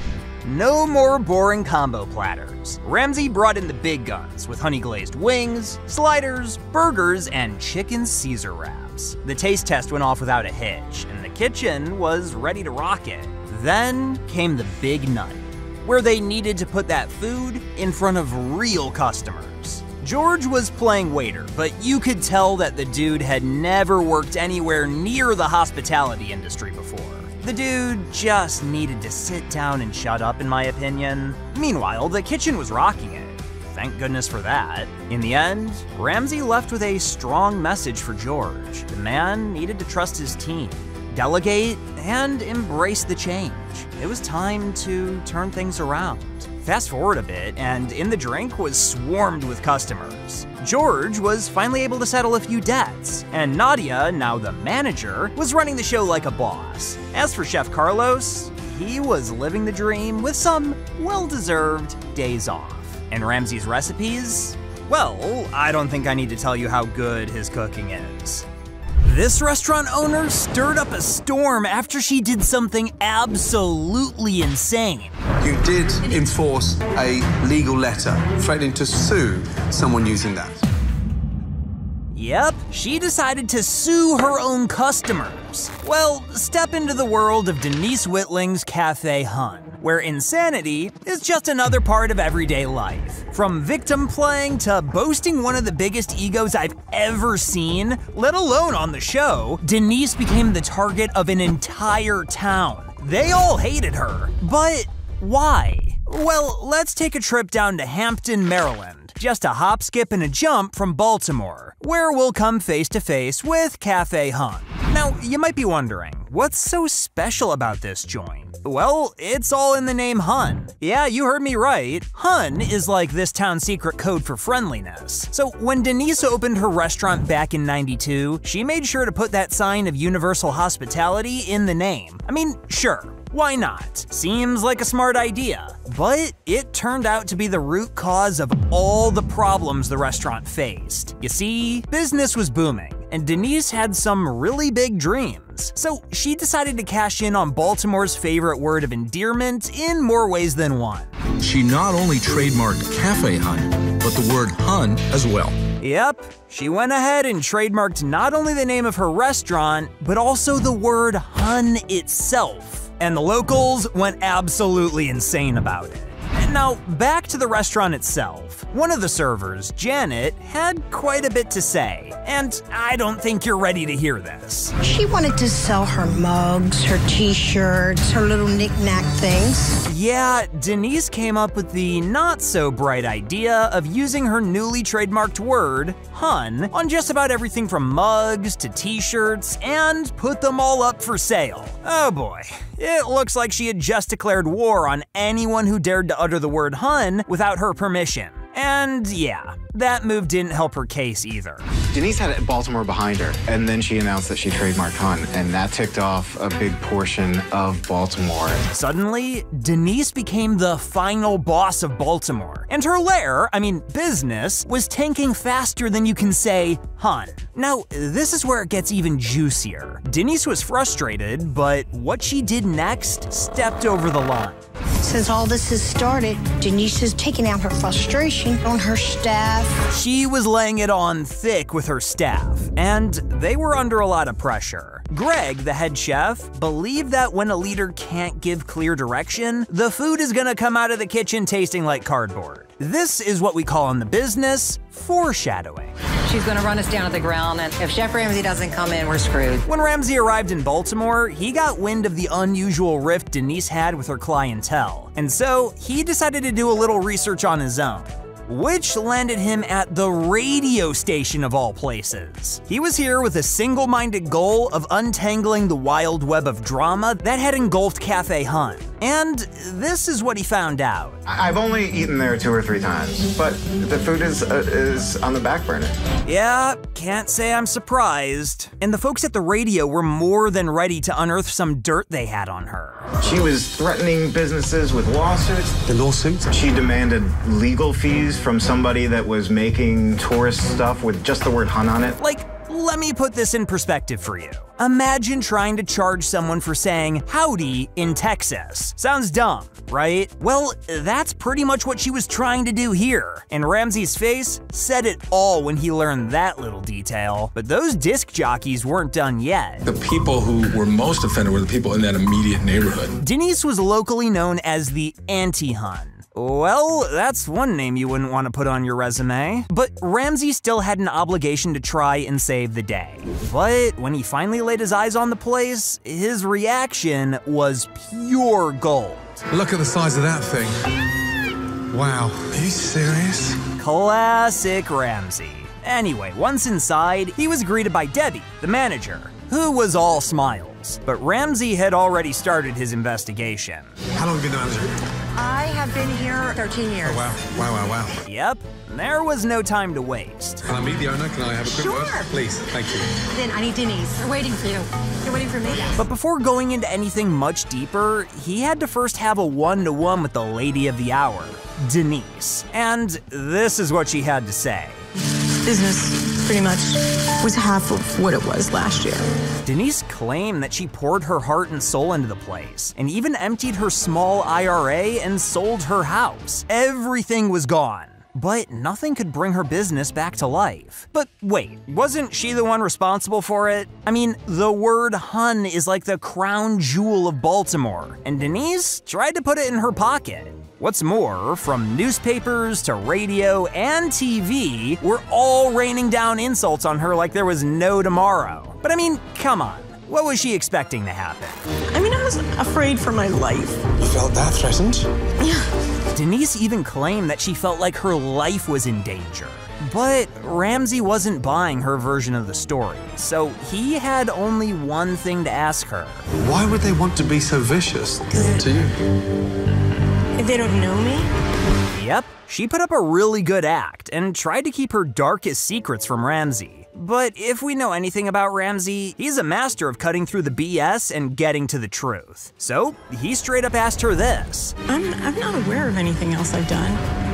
No more boring combo platters. Ramsay brought in the big guns with honey glazed wings, sliders, burgers, and chicken Caesar wraps. The taste test went off without a hitch, and the kitchen was ready to rock it. Then came the big night, where they needed to put that food in front of real customers. George was playing waiter, but you could tell that the dude had never worked anywhere near the hospitality industry before. The dude just needed to sit down and shut up, in my opinion. Meanwhile, the kitchen was rocking it. Thank goodness for that. In the end, Ramsay left with a strong message for George. The man needed to trust his team, delegate, and embrace the change. It was time to turn things around. Fast forward a bit, and In the Drink was swarmed with customers. George was finally able to settle a few debts, and Nadia, now the manager, was running the show like a boss. As for Chef Carlos, he was living the dream with some well deserved days off. And Ramsay's recipes? Well, I don't think I need to tell you how good his cooking is. This restaurant owner stirred up a storm after she did something absolutely insane. You did enforce a legal letter threatening to sue someone using that. Yep, she decided to sue her own customers. Well, step into the world of Denise Whiting's Cafe Hon, where insanity is just another part of everyday life. From victim playing to boasting one of the biggest egos I've ever seen, let alone on the show, Denise became the target of an entire town. They all hated her. But why? Well, let's take a trip down to Hampden, Maryland just a hop, skip, and a jump from Baltimore, where we'll come face to face with Cafe Hon. Now, you might be wondering, what's so special about this joint? Well, it's all in the name Hun. Yeah, you heard me right. Hun is like this town's secret code for friendliness. So when Denise opened her restaurant back in 92, she made sure to put that sign of universal hospitality in the name. I mean, sure, why not? Seems like a smart idea. But it turned out to be the root cause of all the problems the restaurant faced. You see, business was booming, and Denise had some really big dreams. So she decided to cash in on Baltimore's favorite word of endearment in more ways than one. She not only trademarked Cafe Hon, but the word Hun as well. Yep, she went ahead and trademarked not only the name of her restaurant, but also the word Hun itself. and the locals went absolutely insane about it. Now, back to the restaurant itself. One of the servers, Janet, had quite a bit to say, and I don't think you're ready to hear this. She wanted to sell her mugs, her t shirts, her little knick-knack things. Yeah, Denise came up with the not so bright idea of using her newly trademarked word, hun, on just about everything from mugs to t shirts and put them all up for sale. Oh boy. It looks like she had just declared war on anyone who dared to utter the word hun without her permission. And yeah, that move didn't help her case either. Denise had Baltimore behind her, and then she announced that she trademarked Hun, and that ticked off a big portion of Baltimore. Suddenly, Denise became the final boss of Baltimore, and her lair, I mean business, was tanking faster than you can say Hun. Now, this is where it gets even juicier. Denise was frustrated, but what she did next stepped over the line. Since all this has started, Denise has taken out her frustration on her staff. She was laying it on thick with her staff, and they were under a lot of pressure. Greg, the head chef, believed that when a leader can't give clear direction, the food is gonna come out of the kitchen tasting like cardboard. This is what we call in the business foreshadowing. She's gonna run us down to the ground, and if Chef Ramsay doesn't come in, we're screwed. When Ramsay arrived in Baltimore, he got wind of the unusual rift Denise had with her clientele, and so he decided to do a little research on his own which landed him at the radio station of all places. He was here with a single minded goal of untangling the wild web of drama that had engulfed Cafe Hon. And this is what he found out. I've only eaten there two or three times, but the food is uh, is on the back burner. Yeah, can't say I'm surprised. And the folks at the radio were more than ready to unearth some dirt they had on her. She was threatening businesses with lawsuits. The lawsuits? She demanded legal fees from somebody that was making tourist stuff with just the word hun on it. Like, let me put this in perspective for you. Imagine trying to charge someone for saying howdy in Texas. Sounds dumb, right? Well, that's pretty much what she was trying to do here. And Ramsay's face said it all when he learned that little detail. But those disc jockeys weren't done yet. The people who were most offended were the people in that immediate neighborhood. Denise was locally known as the anti-hun. Well, that's one name you wouldn't want to put on your resume. But Ramsay still had an obligation to try and save the day. But when he finally laid his eyes on the place, his reaction was pure gold. Look at the size of that thing. Wow. Are you serious? Classic Ramsay. Anyway, once inside, he was greeted by Debbie, the manager, who was all smiles. But Ramsay had already started his investigation. How long have you been the manager? I have been here 13 years. Oh, wow. Wow, wow, wow. Yep, there was no time to waste. Can I meet the owner? Can I have a quick Sure. word? Please, thank you. Then I need Denise. We're waiting for you. You're waiting for me? But before going into anything much deeper, he had to first have a one to one with the lady of the hour, Denise. And this is what she had to say. Business pretty much was half of what it was last year. Denise claimed that she poured her heart and soul into the place and even emptied her small IRA and sold her house. Everything was gone. But nothing could bring her business back to life. But wait, wasn't she the one responsible for it? I mean, the word hun is like the crown jewel of Baltimore, and Denise tried to put it in her pocket. What's more, from newspapers to radio and TV, we're all raining down insults on her like there was no tomorrow. But I mean, come on. What was she expecting to happen? I mean, I was afraid for my life. You felt that threatened? Yeah. Denise even claimed that she felt like her life was in danger. But Ramsay wasn't buying her version of the story, so he had only one thing to ask her. Why would they want to be so vicious to you? If they don't know me, Yep, she put up a really good act and tried to keep her darkest secrets from Ramsay. But if we know anything about Ramsay, he's a master of cutting through the BS and getting to the truth. So he straight up asked her this. I'm, I'm not aware of anything else I've done.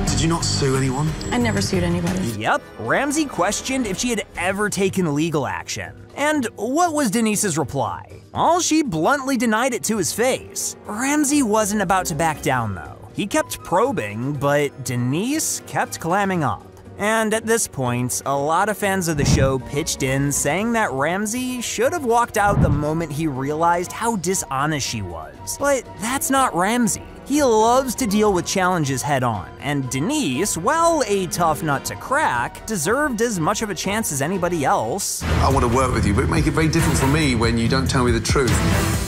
Did you not sue anyone? I never sued anybody. Yep, Ramsay questioned if she had ever taken legal action. And what was Denise's reply? All she bluntly denied it to his face. Ramsay wasn't about to back down though. He kept probing, but Denise kept clamming up. And at this point, a lot of fans of the show pitched in saying that Ramsay should have walked out the moment he realized how dishonest she was. But that's not Ramsay. He loves to deal with challenges head on, and Denise, while a tough nut to crack, deserved as much of a chance as anybody else. I want to work with you, but make it very different for me when you don't tell me the truth.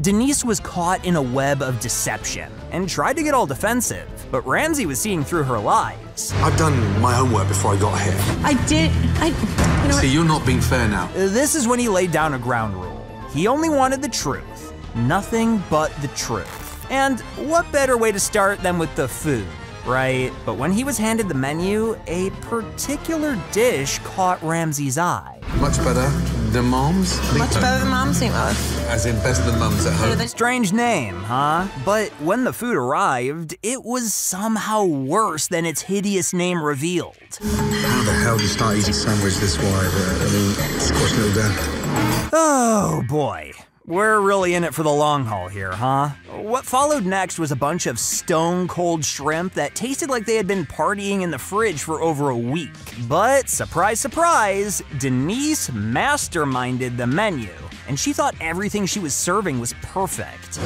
Denise was caught in a web of deception and tried to get all defensive, but Ramsay was seeing through her lies. I've done my homework before I got here. I did. I. You know See, what? you're not being fair now. This is when he laid down a ground rule. He only wanted the truth, nothing but the truth. And what better way to start than with the food, right? But when he was handed the menu, a particular dish caught Ramsay's eye. Much better than mom's? Much better than mom's email. As in better than moms at home. Strange name, huh? But when the food arrived, it was somehow worse than its hideous name revealed. How the hell do you start eating sandwich this wide? Uh, I mean, squash nil down. Oh boy. We're really in it for the long haul here, huh? What followed next was a bunch of stone cold shrimp that tasted like they had been partying in the fridge for over a week. But surprise, surprise, Denise masterminded the menu, and she thought everything she was serving was perfect.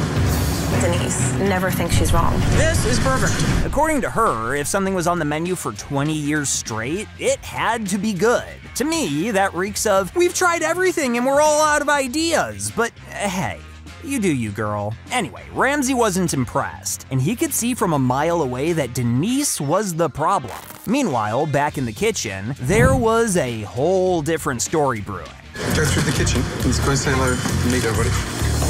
Denise never thinks she's wrong. This is perfect. According to her, if something was on the menu for 20 years straight, it had to be good. To me, that reeks of, we've tried everything and we're all out of ideas. But hey, you do you, girl. Anyway, Ramsay wasn't impressed, and he could see from a mile away that Denise was the problem. Meanwhile, back in the kitchen, there was a whole different story brewing. Go through the kitchen. Let's go say hello and meet everybody.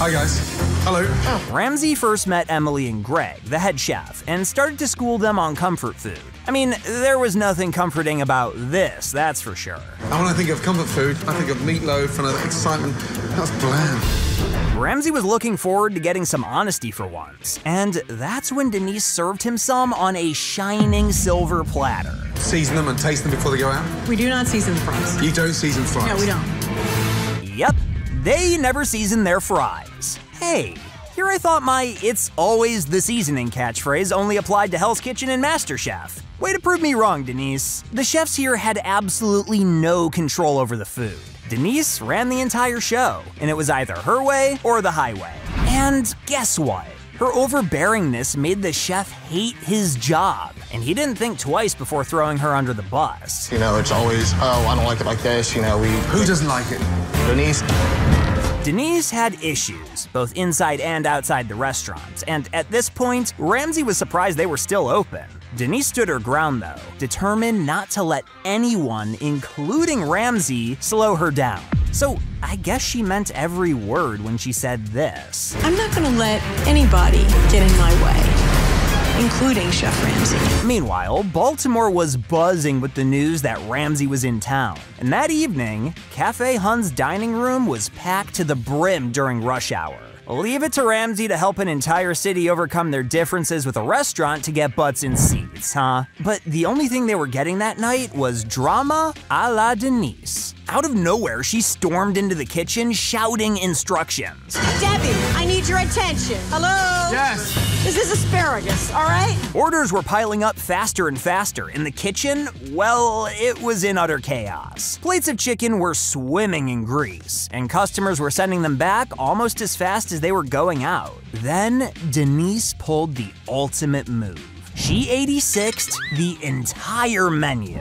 Hi, guys. Hello. Ramsay first met Emily and Greg, the head chef, and started to school them on comfort food. I mean, there was nothing comforting about this, that's for sure. And when I think of comfort food, I think of meatloaf and excitement. That's bland. Ramsay was looking forward to getting some honesty for once, and that's when Denise served him some on a shining silver platter. Season them and taste them before they go out. We do not season the fries. You don't season fries. No, we don't. Yep, they never season their fries. Hey, here I thought my it's always the seasoning catchphrase only applied to Hell's Kitchen and MasterChef. Way to prove me wrong, Denise. The chefs here had absolutely no control over the food. Denise ran the entire show, and it was either her way or the highway. And guess what? Her overbearingness made the chef hate his job, and he didn't think twice before throwing her under the bus. You know, it's always, oh, I don't like it like this. You know, we. Who doesn't like it? Denise. Denise had issues, both inside and outside the restaurant, and at this point, Ramsay was surprised they were still open. Denise stood her ground though, determined not to let anyone, including Ramsay, slow her down. So I guess she meant every word when she said this. I'm not to let anybody get in my way, including Chef Ramsay. Meanwhile, Baltimore was buzzing with the news that Ramsay was in town. And that evening, Cafe Hon's dining room was packed to the brim during rush hour. Leave it to Ramsay to help an entire city overcome their differences with a restaurant to get butts in seats, huh? But the only thing they were getting that night was drama a la Denise. Out of nowhere, she stormed into the kitchen shouting instructions. Debbie, I need your attention. Hello? Yes. This is asparagus, all right? Orders were piling up faster and faster. In the kitchen, well, it was in utter chaos. Plates of chicken were swimming in grease, and customers were sending them back almost as fast as they were going out. Then Denise pulled the ultimate move. She 86'd the entire menu.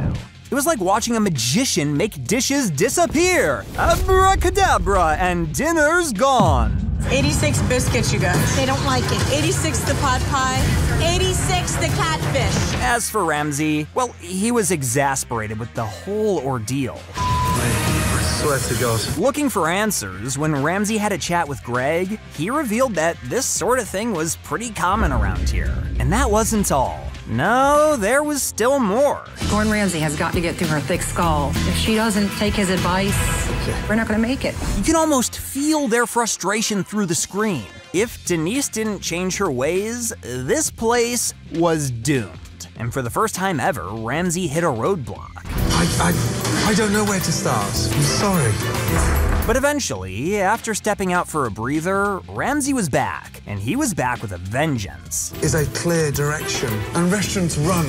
It was like watching a magician make dishes disappear. Abracadabra, and dinner's gone. 86 biscuits, you guys. They don't like it. 86 the pot pie. 86 the catfish. As for Ramsay, well, he was exasperated with the whole ordeal. I swear to God. Looking for answers, when Ramsay had a chat with Greg, he revealed that this sort of thing was pretty common around here. And that wasn't all. No, there was still more. Gordon Ramsay has got to get through her thick skull. If she doesn't take his advice, we're not going to make it. You can almost feel their frustration through the screen. If Denise didn't change her ways, this place was doomed. And for the first time ever, Ramsay hit a roadblock. I, I, I don't know where to start. I'm sorry. But eventually, after stepping out for a breather, Ramsay was back, and he was back with a vengeance. Is a clear direction, and restaurants run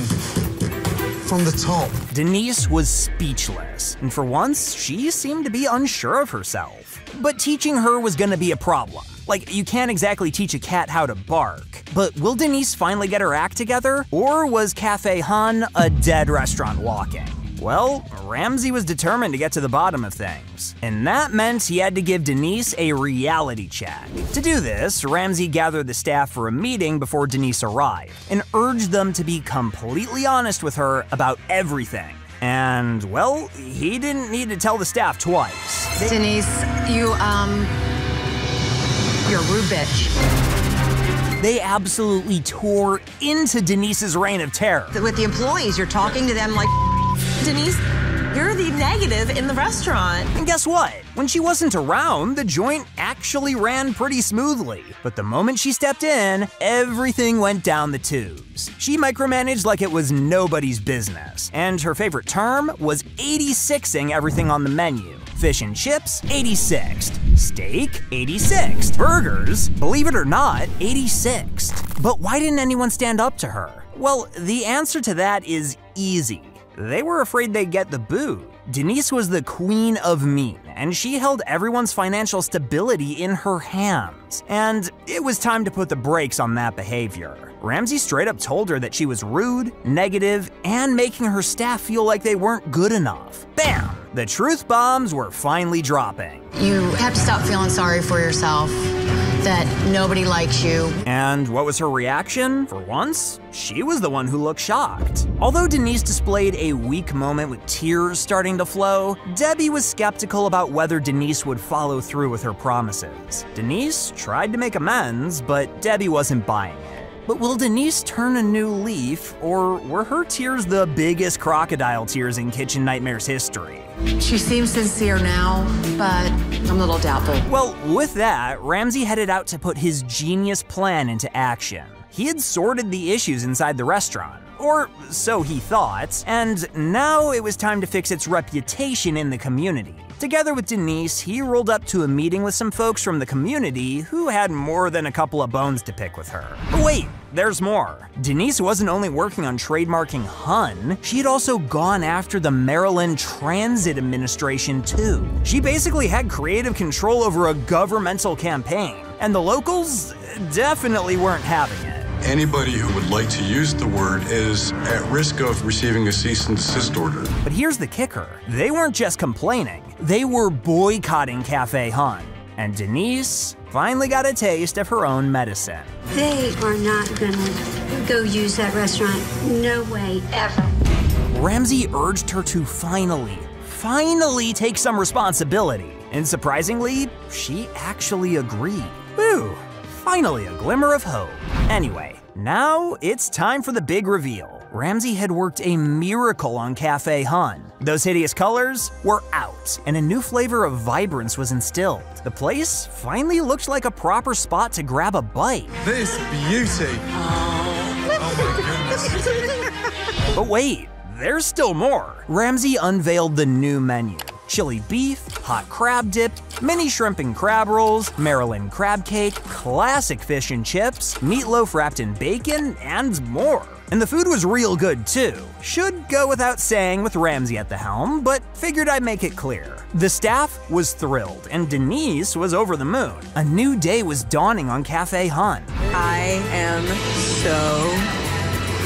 from the top. Denise was speechless, and for once, she seemed to be unsure of herself. But teaching her was gonna be a problem. Like, you can't exactly teach a cat how to bark. But will Denise finally get her act together? Or was Cafe Hon a dead restaurant walking? Well, Ramsay was determined to get to the bottom of things, and that meant he had to give Denise a reality check. To do this, Ramsay gathered the staff for a meeting before Denise arrived and urged them to be completely honest with her about everything. And, well, he didn't need to tell the staff twice. Denise, you, um, you're a rude bitch. They absolutely tore into Denise's reign of terror. With the employees, you're talking to them like Denise, you're the negative in the restaurant. And guess what? When she wasn't around, the joint actually ran pretty smoothly. But the moment she stepped in, everything went down the tubes. She micromanaged like it was nobody's business. And her favorite term was 86ing everything on the menu. Fish and chips, 86th. Steak, 86th. Burgers, believe it or not, 86th. But why didn't anyone stand up to her? Well, the answer to that is easy. They were afraid they'd get the boot. Denise was the queen of mean, and she held everyone's financial stability in her hands. And it was time to put the brakes on that behavior. Ramsay straight up told her that she was rude, negative, and making her staff feel like they weren't good enough. Bam! The truth bombs were finally dropping. You have to stop feeling sorry for yourself, that nobody likes you. And what was her reaction? For once, she was the one who looked shocked. Although Denise displayed a weak moment with tears starting to flow, Debbie was skeptical about whether Denise would follow through with her promises. Denise tried to make amends, but Debbie wasn't buying it. But will Denise turn a new leaf, or were her tears the biggest crocodile tears in Kitchen Nightmares history? She seems sincere now, but I'm a little doubtful. Well, with that, Ramsay headed out to put his genius plan into action. He had sorted the issues inside the restaurant, or so he thought, and now it was time to fix its reputation in the community. Together with Denise, he rolled up to a meeting with some folks from the community who had more than a couple of bones to pick with her. But wait, there's more. Denise wasn't only working on trademarking Hun, she had also gone after the Maryland Transit Administration too. She basically had creative control over a governmental campaign, and the locals definitely weren't having it. Anybody who would like to use the word is at risk of receiving a cease and desist order. But here's the kicker they weren't just complaining, they were boycotting Cafe Hon. And Denise finally got a taste of her own medicine. They are not gonna go use that restaurant. No way, ever. Ramsay urged her to finally, finally take some responsibility. And surprisingly, she actually agreed. Whew, finally a glimmer of hope. Anyway, now it's time for the big reveal. Ramsay had worked a miracle on Cafe Hon. Those hideous colors were out, and a new flavor of vibrance was instilled. The place finally looked like a proper spot to grab a bite. This beauty. Oh, <laughs> but wait, there's still more. Ramsay unveiled the new menu. Chili beef, hot crab dip, mini shrimp and crab rolls, Maryland crab cake, classic fish and chips, meatloaf wrapped in bacon, and more. And the food was real good too. Should go without saying with Ramsay at the helm, but figured I'd make it clear. The staff was thrilled, and Denise was over the moon. A new day was dawning on Cafe Hon. I am so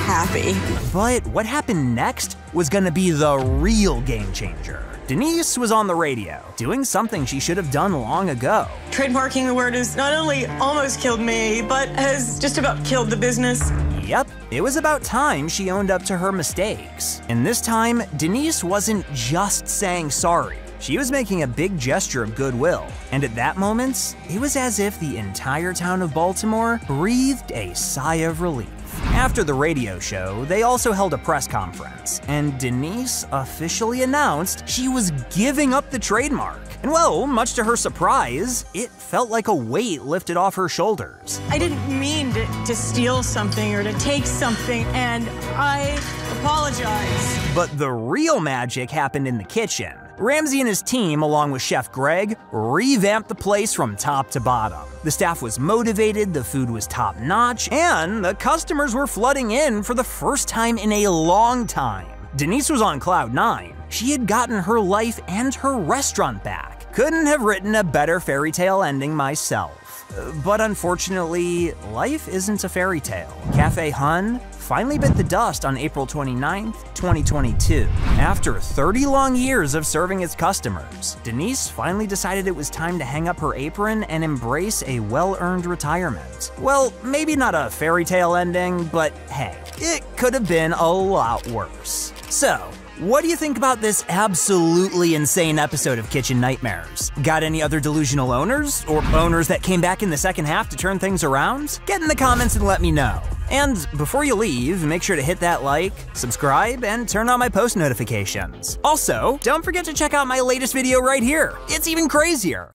happy. But what happened next was gonna be the real game changer. Denise was on the radio, doing something she should have done long ago. Trademarking the word has not only almost killed me, but has just about killed the business. Yep, it was about time she owned up to her mistakes. And this time, Denise wasn't just saying sorry. She was making a big gesture of goodwill, and at that moment, it was as if the entire town of Baltimore breathed a sigh of relief. After the radio show, they also held a press conference, and Denise officially announced she was giving up the trademark. And well, much to her surprise, it felt like a weight lifted off her shoulders. I didn't mean to, to steal something or to take something, and I apologize. But the real magic happened in the kitchen. Ramsay and his team, along with Chef Greg, revamped the place from top to bottom. The staff was motivated, the food was top notch, and the customers were flooding in for the first time in a long time. Denise was on cloud nine. She had gotten her life and her restaurant back. Couldn't have written a better fairy tale ending myself. But unfortunately, life isn't a fairy tale. Cafe Hon finally bit the dust on April 29, 2022. After 30 long years of serving its customers, Denise finally decided it was time to hang up her apron and embrace a well earned retirement. Well, maybe not a fairy tale ending, but hey, it could have been a lot worse. So, what do you think about this absolutely insane episode of Kitchen Nightmares? Got any other delusional owners? Or owners that came back in the second half to turn things around? Get in the comments and let me know. And before you leave, make sure to hit that like, subscribe, and turn on my post notifications. Also, don't forget to check out my latest video right here. It's even crazier.